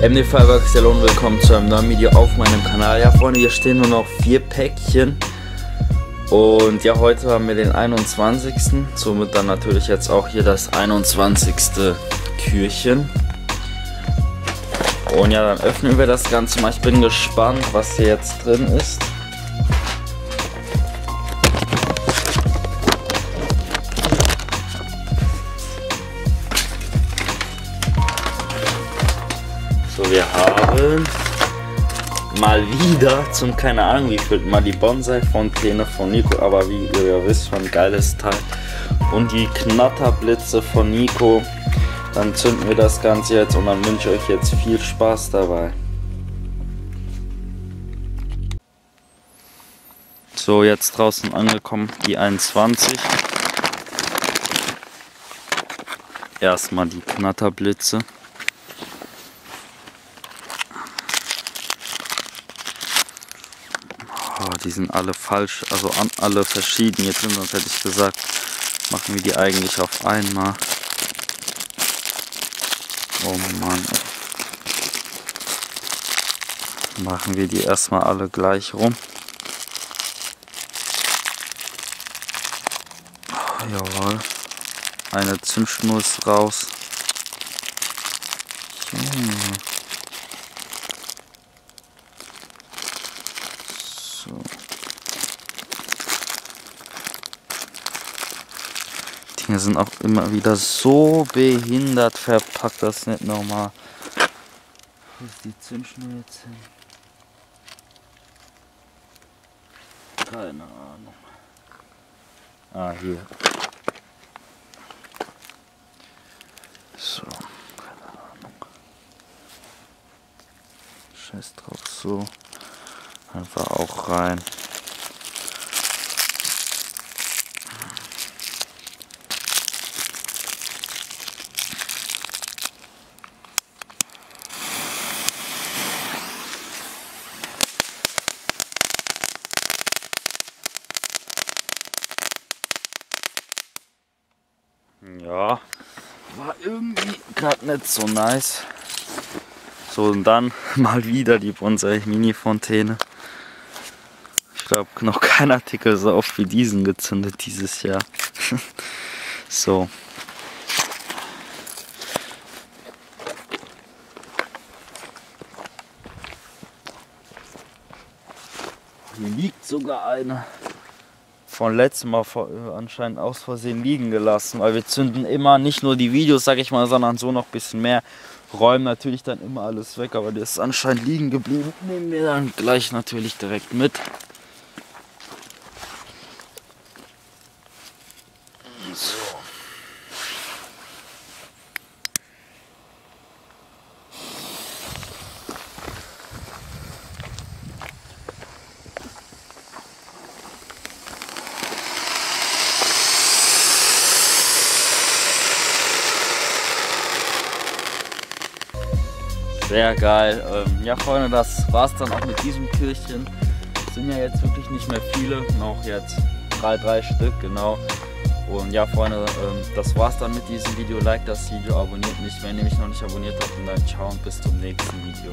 MD Fireworks Salon, willkommen zu einem neuen Video auf meinem Kanal. Ja Freunde, hier stehen nur noch vier Päckchen. Und ja, heute haben wir den 21. Somit dann natürlich jetzt auch hier das 21. Türchen. Und ja, dann öffnen wir das Ganze mal. Ich bin gespannt, was hier jetzt drin ist. So, wir haben mal wieder zum keine Ahnung wie viel mal die Bonsai-Fontäne von Nico, aber wie ihr wisst, schon ein geiles Teil. Und die Knatterblitze von Nico. Dann zünden wir das Ganze jetzt und dann wünsche ich euch jetzt viel Spaß dabei. So, jetzt draußen angekommen, die 21. Erstmal die Knatterblitze. Oh, die sind alle falsch, also alle verschieden jetzt sind, sonst hätte ich gesagt, machen wir die eigentlich auf einmal. Oh Mann. Machen wir die erstmal alle gleich rum. Oh, jawohl. Eine Zündschnur ist raus. So. Dinge sind auch immer wieder so behindert verpackt, das ist nicht normal. Wo ist die Zündschnur jetzt hin? Keine Ahnung. Ah, hier. So, keine Ahnung. Scheiß drauf, so. Einfach auch rein. Ja, war irgendwie gerade nicht so nice. So, und dann mal wieder die Bonsai Mini Fontäne. Ich glaube, noch kein Artikel so oft wie diesen gezündet dieses Jahr. so. Hier liegt sogar eine von letztem Mal äh, anscheinend aus Versehen liegen gelassen, weil wir zünden immer nicht nur die Videos, sag ich mal, sondern so noch ein bisschen mehr. Räumen natürlich dann immer alles weg, aber der ist anscheinend liegen geblieben. Nehmen wir dann gleich natürlich direkt mit. Sehr geil. Ähm, ja, Freunde, das war's dann auch mit diesem Türchen. sind ja jetzt wirklich nicht mehr viele, noch jetzt drei, drei Stück, genau. Und ja, Freunde, ähm, das war's dann mit diesem Video. Like das Video, abonniert mich, wenn ihr mich noch nicht abonniert habt. Und dann ciao und bis zum nächsten Video.